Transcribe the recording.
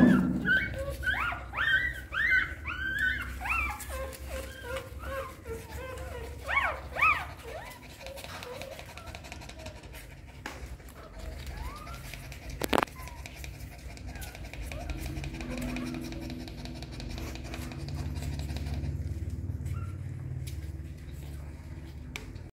you.